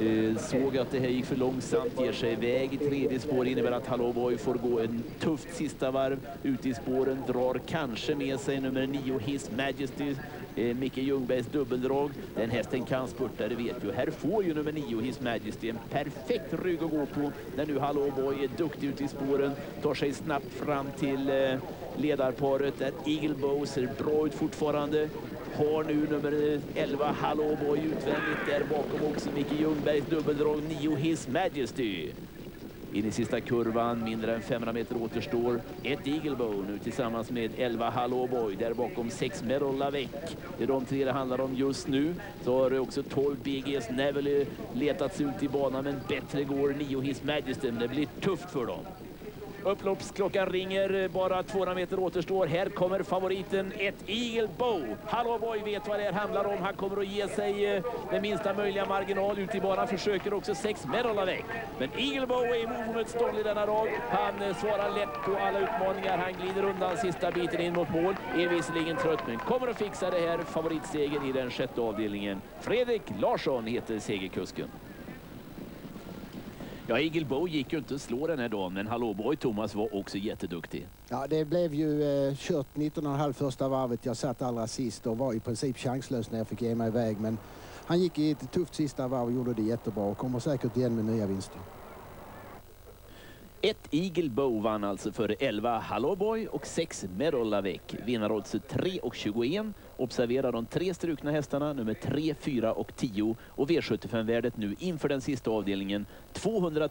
eh, såg att det här gick för långsamt, ger sig iväg i tredje spår. innebär att Hallåboy får gå en tufft sista varv ute i spåren. Drar kanske med sig nummer nio His Majesty eh, Micke Ljungbergs dubbeldrag. Den hästen kan spurta, det vet ju. Här får ju nummer nio His Majesty en perfekt rygg att gå på när nu Hallåboy är duktig ute i spåren. Tar sig snabbt fram till eh, ledarparet där Eagle Bow ser bra ut fortfarande har nu nummer 11 Hallåboy utvändigt där bakom också Micke Ljungbergs dubbeldrag 9 His Majesty. In i sista kurvan, mindre än 500 meter återstår. Ett Eaglebow nu tillsammans med 11 Hallåboy. Där bakom 6 Merol Lavec. Det är de tre det handlar om just nu. Så har också 12 BGS Neville letats ut i banan men bättre går 9 His Majesty. Men det blir tufft för dem. Upploppsklockan ringer, eh, bara 200 meter återstår. Här kommer favoriten, ett Eagle Bow. Hallåboy vet vad det här handlar om. Han kommer att ge sig eh, den minsta möjliga marginal ut i banan. Försöker också sex Merolavec. Men Eagle Bow är omotståndlig denna dag. Han eh, svarar lätt på alla utmaningar. Han glider undan sista biten in mot mål. Är visserligen trött men kommer att fixa det här. Favoritseger i den sjätte avdelningen. Fredrik Larsson heter segerkusken. Ja, Eagle Bow gick ju inte att slå den här dagen, men Hallåborg Thomas var också jätteduktig. Ja, det blev ju eh, kört 19,5 första varvet. Jag satt allra sist och var i princip chanslös när jag fick ge mig iväg. Men han gick i ett tufft sista varv och gjorde det jättebra och kommer säkert igen med nya vinster. Ett Eagle Bow vann alltså före 11 halloboy och 6 Merolavec. Vinnaroddset 3 och 21. Observera de tre strukna hästarna, nummer 3, 4 och 10. Och V75-värdet nu inför den sista avdelningen 200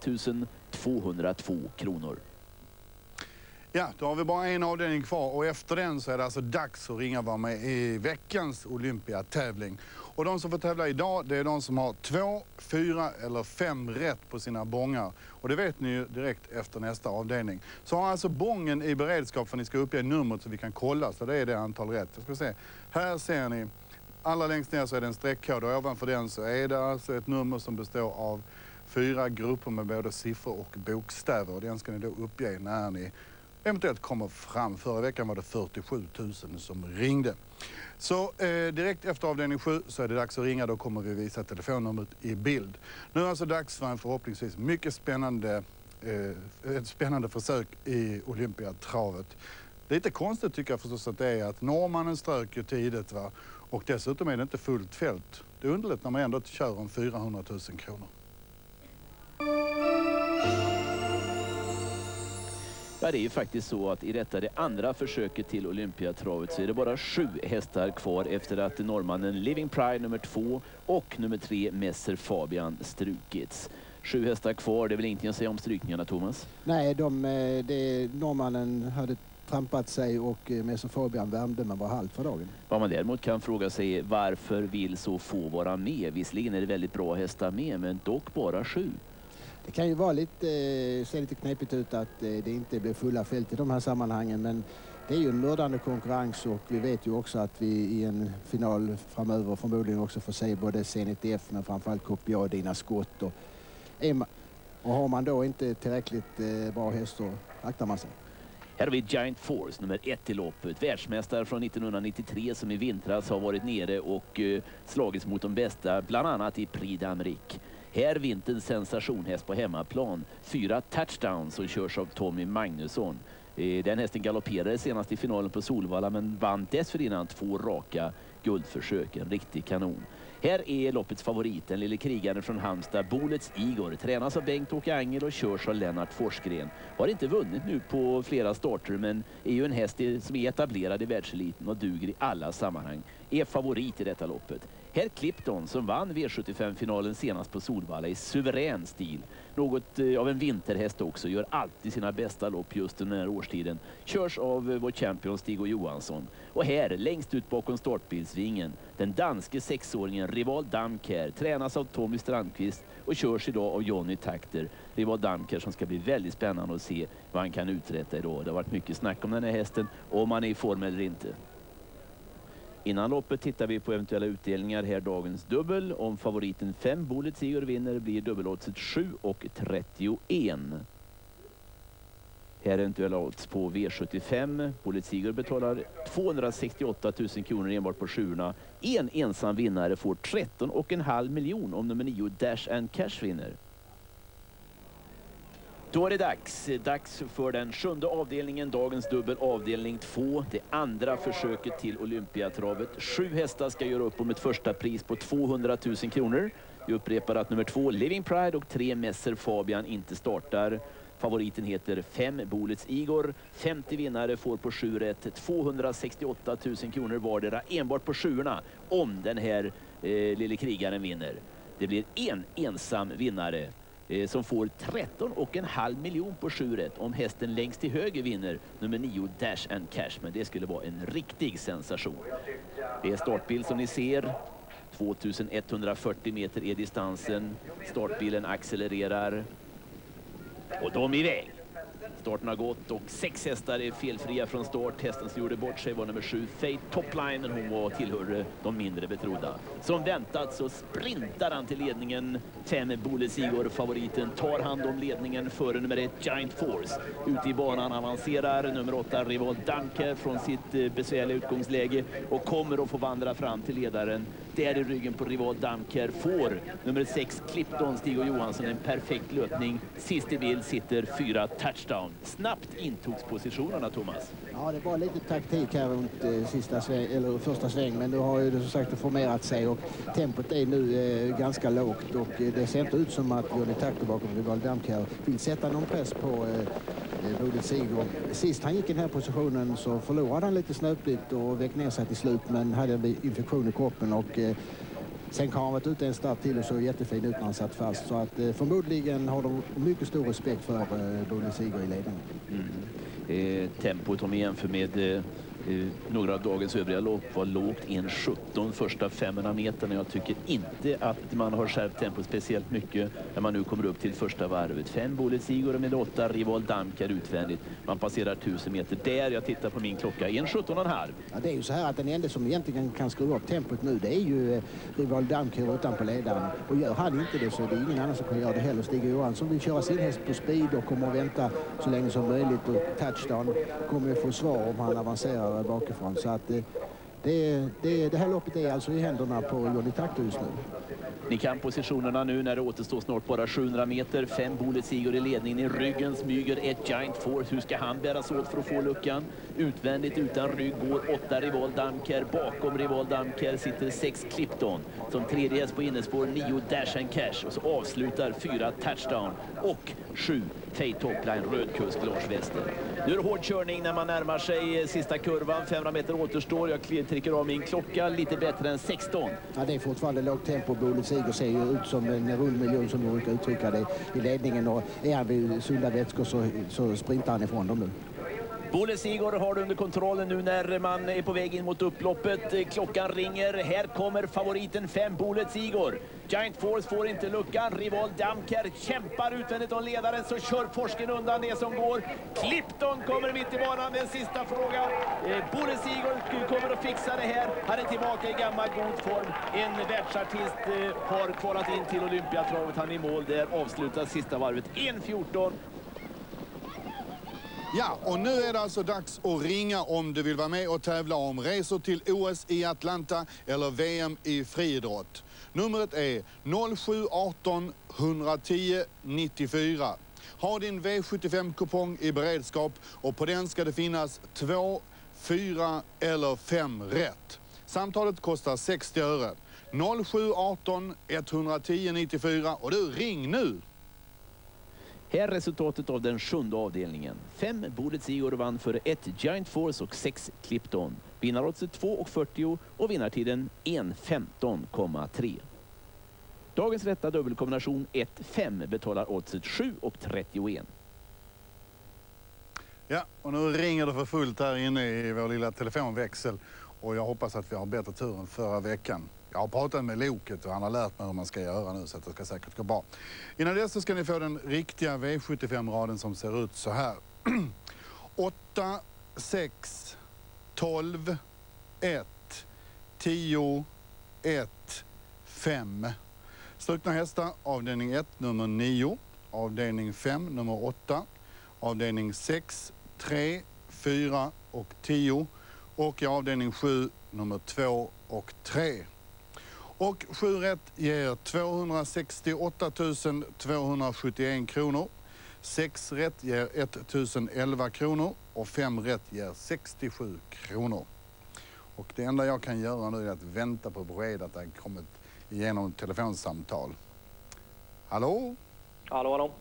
202 kronor. Ja, då har vi bara en avdelning kvar och efter den så är det alltså dags att ringa vara med i veckans Olympiatävling. Och de som får tävla idag det är de som har två, fyra eller fem rätt på sina bångar. Och det vet ni ju direkt efter nästa avdelning. Så har alltså bången i beredskap för att ni ska uppge numret så vi kan kolla så det är det antal rätt. Jag ska se. Här ser ni, allra längst ner så är det en streckkod och ovanför den så är det alltså ett nummer som består av fyra grupper med både siffror och bokstäver. Och den ska ni då uppge när ni eventuellt kommer fram. Förra veckan var det 47 000 som ringde. Så eh, direkt efter avdelning 7 så är det dags att ringa. Då kommer vi visa telefonnumret i bild. Nu är det alltså dags för en förhoppningsvis mycket spännande, eh, ett spännande försök i Olympiatravet. Lite konstigt tycker jag förstås att det är att norrmannen strök ju tidigt va? och dessutom är det inte fullt fält. Det är underligt när man ändå kör om 400 000 kronor. Ja, det är ju faktiskt så att i detta det andra försöket till Olympiatravet så är det bara sju hästar kvar efter att norrmannen Living Pride nummer två och nummer tre Messer Fabian strukits. Sju hästar kvar, det är väl ingenting att säga om strykningarna Thomas? Nej, de, eh, det, norrmannen hade trampat sig och eh, Messer Fabian värmde men var halt för dagen. Vad man däremot kan fråga sig varför vill så få vara med? Visserligen är det väldigt bra hästar med men dock bara sju. Det kan ju vara lite, eh, se lite knepigt ut att eh, det inte blir fulla fält i de här sammanhangen men det är ju en mördande konkurrens och vi vet ju också att vi i en final framöver förmodligen också får se både Zenit F men framförallt KPA, Dina Skott och, och har man då inte tillräckligt eh, bra häst så aktar man sig. Här har vi Giant Force, nummer ett i loppet. Världsmästare från 1993 som i vintras har varit nere och slagits mot de bästa, bland annat i Prix d'Amérique. Här vinterns sensationhäst på hemmaplan. Fyra touchdowns som körs av Tommy Magnusson. Eh, den hästen galopperade senast i finalen på Solvalla men vann dessförinnan två raka guldförsök. En riktig kanon. Här är loppets favorit, den lille krigaren från Halmstad, Bolets Igor. Tränas av Bengt-Åke Angel och körs av Lennart Forsgren. Har inte vunnit nu på flera starter men är ju en häst som är etablerad i världseliten och duger i alla sammanhang. Är favorit i detta loppet. Här Clipton som vann V75-finalen senast på Solvalla i suverän stil. Något eh, av en vinterhäst också, gör alltid sina bästa lopp just den här årstiden. Körs av eh, vår champion Stig och Johansson. Och här, längst ut bakom startbilsvingen, den danske sexåringen Rival Damker tränas av Tommy Strandqvist och körs idag av Jonny Takter. Rival Damker som ska bli väldigt spännande att se vad han kan uträtta idag. Det har varit mycket snack om den här hästen, om han är i form eller inte. Innan loppet tittar vi på eventuella utdelningar här dagens dubbel. Om favoriten 5 Bullet Seger vinner blir dubbeloddset 7 och 31. Här är eventuella odds på V75. Bullet Seger betalar 268 000 kronor enbart på sjuorna. En ensam vinnare får 13,5 miljon om nummer 9 Dash and Cash vinner. Då är det dags. Dags för den sjunde avdelningen, dagens dubbel avdelning 2. Det andra försöket till Olympiatravet. Sju hästar ska göra upp om ett första pris på 200 000 kronor. Vi upprepar att nummer två Living Pride och tre Messer Fabian inte startar. Favoriten heter 5 Bolets Igor. 50 vinnare får på 7 rätt 268 000 kronor vardera enbart på sjuorna om den här eh, lille krigaren vinner. Det blir en ensam vinnare eh, som får 13,5 miljon på 7 om hästen längst till höger vinner nummer 9 Dash and Cash. Men det skulle vara en riktig sensation. Det är startbild som ni ser. 2140 meter är distansen. Startbilen accelererar. Och de är iväg. Starten har gått och sex hästar är felfria från start. Hästen som gjorde bort sig var nummer sju Fate Topline, men hon var tillhörde de mindre betrodda. Som väntat så sprintar han till ledningen. Fem Bolesigor, favoriten, tar hand om ledningen före nummer ett Giant Force. Ute i banan avancerar nummer åtta Rival Danke från sitt eh, besvärliga utgångsläge och kommer att få vandra fram till ledaren. Där i ryggen på Rival Damker får nummer 6, Clipton Stig och Johansson en perfekt löpning. Sist i bild sitter fyra touchdown. Snabbt intogs positionerna, Thomas. Ja, det var lite taktik här runt eh, sista sväng, eller första sväng, men nu har ju det som sagt formerat sig och tempot är nu eh, ganska lågt och eh, det ser inte ut som att Johnny Takter bakom Rival Damker vill sätta någon press på eh Bodil Sigurd. Sist han gick i den här positionen så förlorade han lite snöpligt och väck ner sig till slut men hade en infektion i kroppen och eh, Sen kan han varit ute en start till och såg jättefin ut när han satt fast. Så att eh, förmodligen har de mycket stor respekt för eh, Bodil Sigurd i ledningen. Mm. Eh, tempot om vi jämför med Eh, några av dagens övriga lopp var lågt 1.17 första 500 meterna. Jag tycker inte att man har skärpt tempo speciellt mycket när man nu kommer upp till första varvet. Fem Bolet Igor med åtta Rival Damkar utvändigt. Man passerar 1000 meter där. Jag tittar på min klocka. 1.17,5. Ja, det är ju så här att den enda som egentligen kan skruva upp tempot nu det är ju eh, Rival Damkar utanpå ledaren. Och gör han inte det så är det ingen annan som kan göra det heller. Stig Johansson vill köra sin häst på speed och kommer att vänta så länge som möjligt. Och touchdown kommer att få svar om han avancerar förare bakifrån. Så att det, det, det, det här loppet är alltså i händerna på Johnny Takto just nu. Ni kan positionerna nu när det återstår snart bara 700 meter. Fem Bullet Sigurd i ledningen. I ryggen smyger ett Giant Force. Hur ska han bäras åt för att få luckan? Utvändigt utan rygg går åtta Rival Damker. Bakom Rival Damker sitter sex Clipton. Som tredje häst på innespår nio Dash and Cash. Och så avslutar fyra Touchdown och sju Fate Topline rödkusk Lars Wester. Nu är det hård körning när man närmar sig sista kurvan. 500 meter återstår. Jag trycker av min klocka lite bättre än 16. Ja, det är fortfarande lågt tempo. Bullet Sigurd ser ju ut som en rullmiljon som du brukar uttrycka det i ledningen. Och är han vid sunda vätskor så, så sprintar han ifrån dem nu. Bolle Sigurd har du under kontrollen nu när man är på väg in mot upploppet. Klockan ringer. Här kommer favoriten 5, Bullet Sigurd. Giant Force får inte luckan. Rival Damker kämpar utvändigt om ledaren så kör Forsken undan det som går. Clipton kommer mitt i banan med en sista fråga. Eh, Bolle Sigurd kommer att fixa det här. Han är tillbaka i gammal god form. En världsartist eh, har kvalat in till Olympiatravet. Han är i mål där. Avslutar sista varvet 1.14 Ja, och nu är det alltså dags att ringa om du vill vara med och tävla om resor till OS i Atlanta eller VM i friidrott. Numret är 0718 110 94. Ha din V75-kupong i beredskap och på den ska det finnas två, fyra eller fem rätt. Samtalet kostar 60 öre. 0718 110 94 och du ring nu! Här är resultatet av den sjunde avdelningen. Fem Bodets Igor vann före ett Giant Force och sex Clipton. Vinnaroddset 2,40 och vinnartiden 1.15,3. Dagens rätta dubbelkombination 1-5 betalar oddset 7,31. Ja, och nu ringer det för fullt här inne i vår lilla telefonväxel och jag hoppas att vi har bättre tur än förra veckan. Jag har pratat med Loket och han har lärt mig hur man ska göra nu så att det ska säkert gå bra. Innan dess så ska ni få den riktiga V75-raden som ser ut så här. 8, 6, 12, 1, 10, 1, 5. Strukna hästar, avdelning 1, nummer 9. Avdelning 5, nummer 8. Avdelning 6, 3, 4 och 10. Och i avdelning 7, nummer 2 och 3. Och 7 rätt ger 268 271 kronor. 6 rätt ger 1011 kronor och 5 rätt ger 67 kronor. Och det enda jag kan göra nu är att vänta på besked att det har kommit igenom telefonsamtal. Hallå? Hallå, hallå.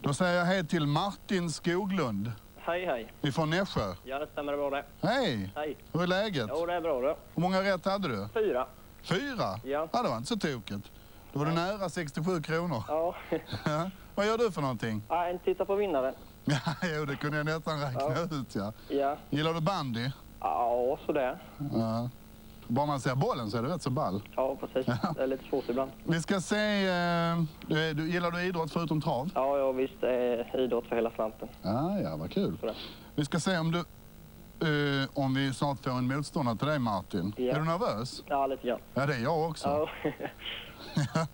Då säger jag hej till Martin Skoglund Hej, hej. ifrån Nässjö. Ja, det stämmer bra det. Hej! Hej. Hur är läget? Jo, det är bra det. Hur många rätt hade du? Fyra. Fyra? Ja. ja det var inte så tokigt. Då var du nära 67 kronor. Ja. Ja. Vad gör du för någonting? Nej, titta på vinnaren. Ja, jo, det kunde jag nästan räkna Ja. ut ja. Ja. Gillar du bandy? Ja, sådär. Ja. Bara man ser bollen så är det rätt så ball. Ja, precis. Det är lite svårt ibland. Vi ska se, eh, du, du, gillar du idrott förutom trav? Ja, ja visst. Det är idrott för hela slanten. Ja, ja, vad kul. Vi ska se om du, eh, om vi snart får en motståndare till dig Martin. Ja. Är du nervös? Ja, lite grann. Ja, det är jag också. Ja.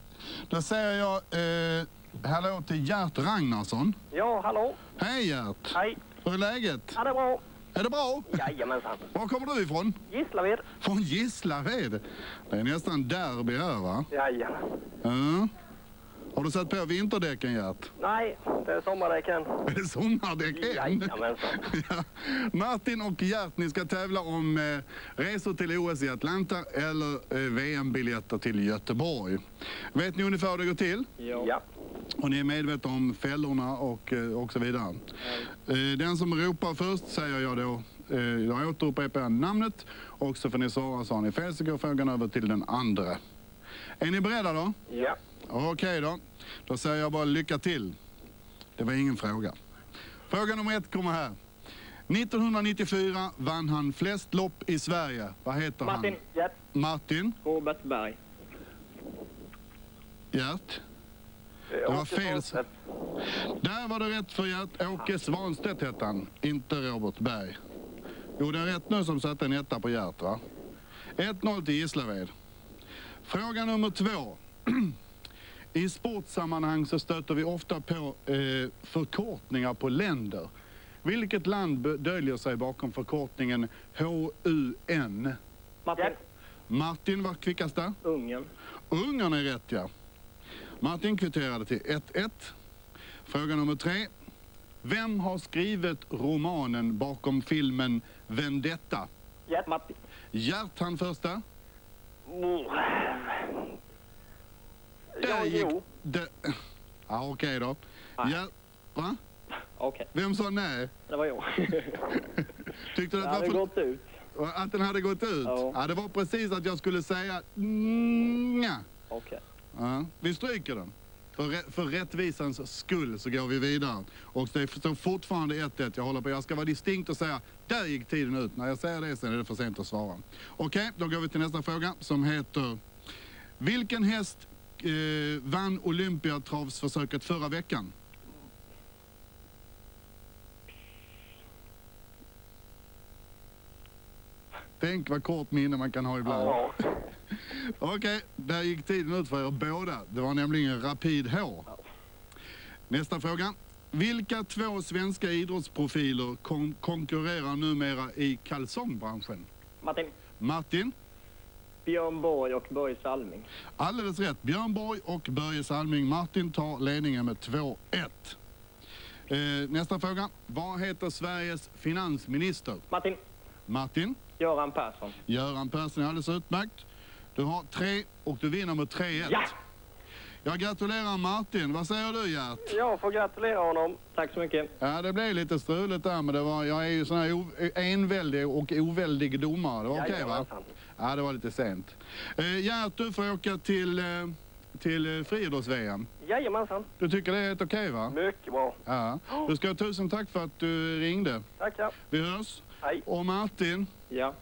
Då säger jag eh, hallå till Gert Ragnarsson. ja, hallå. Hej Gert! Hej. Hur är läget? Ja, det är bra. Är det bra? Jajamensan. Var kommer du ifrån? Gislaved. Från Gislaved. Det är nästan derby här va? Jajamän. Ja. Har du satt på vinterdäcken Gert? Nej, det är sommardäcken. Är det sommardäck än? Jajamensan. Ja. Martin och Gert, ni ska tävla om eh, resor till OS i Atlanta eller eh, VM-biljetter till Göteborg. Vet ni ungefär hur det går till? Ja. Och ni är medvetna om fällorna och, eh, och så vidare. Eh, Den som ropar först säger jag då, eh, jag återupprepar namnet och så får ni svara så har ni fel så går frågan över till den andra. Är ni beredda då? Ja. Okej då. Då säger jag bara lycka till. Det var ingen fråga. Fråga nummer ett kommer här. 1994 vann han flest lopp i Sverige. Vad heter Martin. han? Gert. Martin. Robert Berg. Gert. Det var fel. Där var det rätt för Gert. Åke Svanstedt hette han, inte Robert Berg. Jo, det är rätt nu som satte en etta på Gert, va? 1-0 till Gislaved. Fråga nummer två. I sportsammanhang så stöter vi ofta på eh, förkortningar på länder. Vilket land döljer sig bakom förkortningen HUN? Martin. Martin var kvickast där. Ungern. Ungern är rätt, ja. Martin kvitterade till 1-1. Fråga nummer tre. Vem har skrivit romanen bakom filmen Vendetta? Gert. Martin. Gert han första. Oh. Där Ja, gick. Ja, okej då. Ja, va? Okej. Vem sa nej? Det var jag. Tyckte du att, hade det var gått ut. att den hade gått ut? Ja. det var precis att jag skulle säga nja. Okej. Ja, vi stryker den. För, för rättvisans skull så går vi vidare. Och det står fortfarande 1-1. Jag håller på. Jag ska vara distinkt och säga där gick tiden ut. När jag säger det sen är det för sent att svara. Okej, då går vi till nästa fråga som heter Vilken häst eh, vann Olympiatravsförsöket förra veckan? Tänk vad kort minne man kan ha ibland. Ja. Okej, där gick tiden ut för er båda. Det var nämligen Rapid H. Nästa fråga. Vilka två svenska idrottsprofiler kon konkurrerar numera i kalsongbranschen? Martin. Martin, Björn Borg och Börje Salming. alldeles rätt. Björn Borg och Börje Salming. Martin tar ledningen med 2-1. Eh, nästa fråga. Vad heter Sveriges finansminister? Martin. Martin. Göran Persson. Göran Persson är alldeles utmärkt. Du har tre och du vinner med 3-1. Ja! Jag gratulerar Martin. Vad säger du Gert? Jag får gratulera honom. Tack så mycket. Ja, det blev lite struligt där, men det var, jag är ju sån här enväldig och oväldig domare. Det var okej va? Ja, det var lite sent. Eh, Gert, du får åka till, eh, till eh, friidrotts-VM. Jajamensan. Du tycker det är helt okej va? Mycket bra. Ja. Du ska ha tusen tack för att du ringde. Tackar. Vi hörs. Hej. Och Martin, Ja,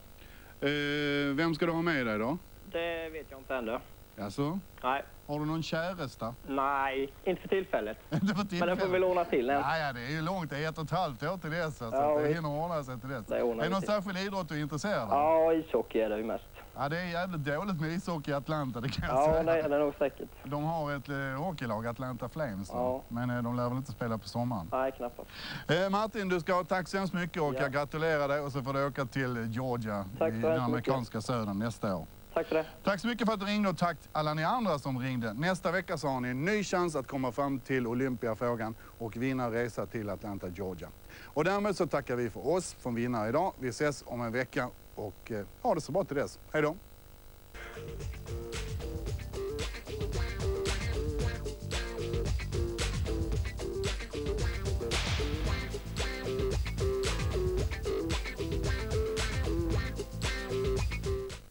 eh, vem ska du ha med dig då? det vet jag inte ännu. Alltså, Nej. har du någon käresta? Nej, inte för tillfället. Inte för Men tillfället. det får vi låna till en. Ja, ja, det är ju långt. Det är ett och ett halvt år till dess. Alltså. Ja, det hinner ordna sig till dess. Det är det någon till. särskild idrott du är intresserad av? Ja, ishockey är det ju mest. Ja, det är jävligt dåligt med ishockey i Atlanta, det kan jag Ja, säga. det är det nog säkert. De har ett eh, hockeylag, Atlanta Flames? Ja. men eh, de lär väl inte spela på sommaren. Nej, knappast. Eh, Martin, du ska ha tack så hemskt mycket och Ja. jag gratulerar dig och så får du åka till Georgia Tack i den mycket. amerikanska södern nästa år. Tack för det. Tack så mycket för att du ringde och tack alla ni andra som ringde. Nästa vecka så har ni en ny chans att komma fram till Olympiafrågan och vinna resa till Atlanta, Georgia. Och därmed så tackar vi för oss från vinnare idag. Vi ses om en vecka och eh, ha det så bra till dess. Hej då!